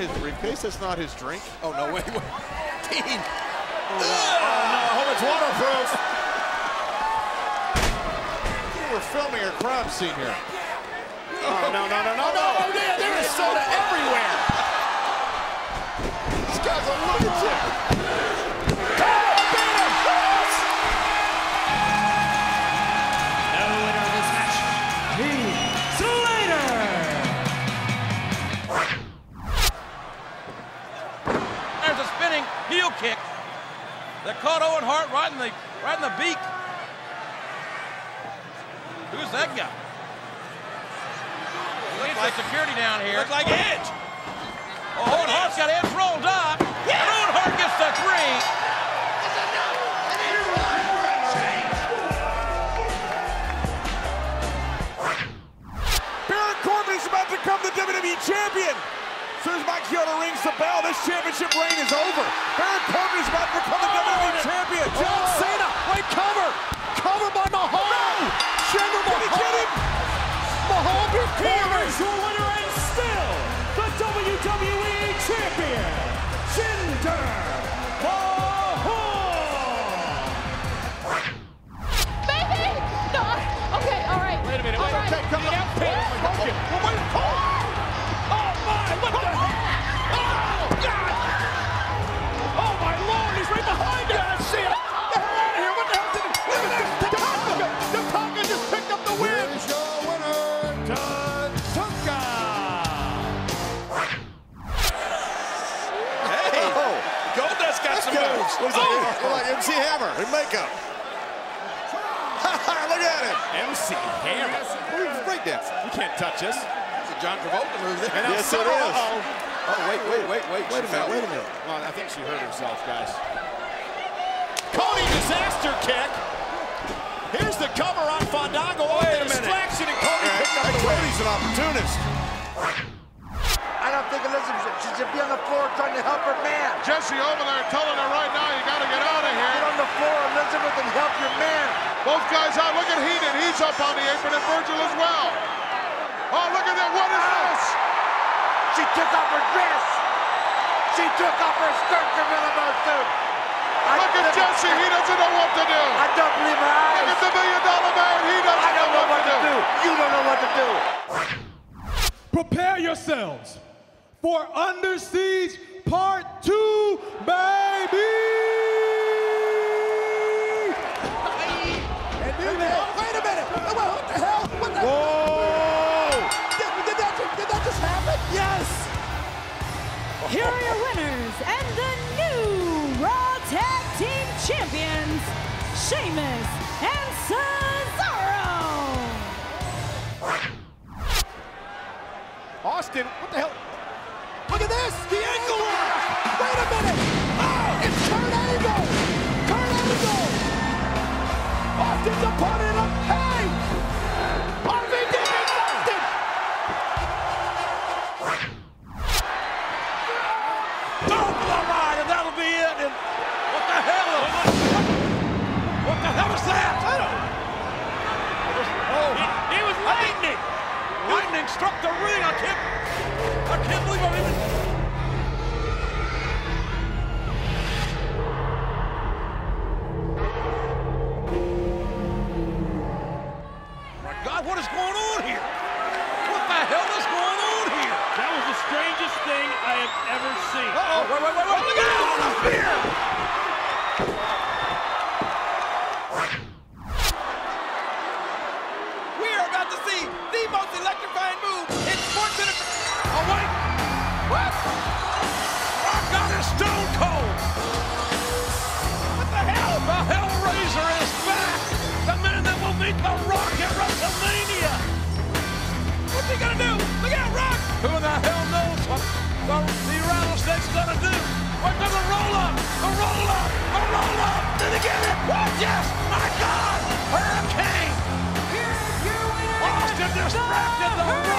his briefcase. That's not his drink. Oh, no, wait, wait. Dean. Oh, no. I oh, hope it's waterproof. We're filming a crime scene here. Oh, no, no, no, no, no. Oh, a spinning heel kick that caught Owen Hart right in the right in the beak. Who's that guy? Looks like security down here. Looks like Edge. Oh, Owen Hart's got Edge rolled up. As soon as Mike Chioda rings the bell, this championship reign is over. Baron Corbin is about to become the oh, WWE champion. John oh. Cena, wait, cover. Cover by Mahal. Jinder Mahal. Mahal Here's performance. your winner and still the WWE champion, Jinder Goldust got some guy. Looks like, looks like MC Hammer in makeup. Look at him. MC Hammer. He's breakdancing. You can't touch us. It's a John Travolta move there. And Yes, it Summer- is. Oh, wait, wait, wait, wait. Wait a minute, wait a minute. Well, I think she hurt herself, guys. Cody disaster kick. Here's the cover on Fandango. Oh, Wait a minute. distraction, and Cody picked up Hey, the. Cody's an opportunist. Should be on the floor trying to help her man. Jesse over there telling her right now, you got to get out of here. Get on the floor, Elizabeth, and help your man. Both guys out. Look at Heenan. He's up on the apron, and Virgil as well. Oh, look at that. What is ah! this? She took off her dress. She took off her skirt, Gorilla Monsoon. Look at Jesse. He doesn't know what to do. I don't believe her Look at the million dollar man. He doesn't don't know what to do. do. You don't know what to do. Prepare yourselves for Under Siege Part 2, baby! And do that. Wait a minute. Oh, what the hell? What the Whoa! Did, did, that, did that just happen? Yes. Here are your winners and the new Raw Tag Team Champions, Sheamus and Cesaro. Austin, what the hell? What the hell? What that? He was lightning! lightning struck the ring. I can't. I can't believe I'm even. Uh-oh, wait, wait, wait, wait. Look all the fear. We are about to see the most electrifying move in sports entertainment. Oh, wait. What? Rock God is stone cold. What the hell? The Hellraiser is back. The man that will beat The Rock Yes! My God! Hurricane! Austin just wrapped it the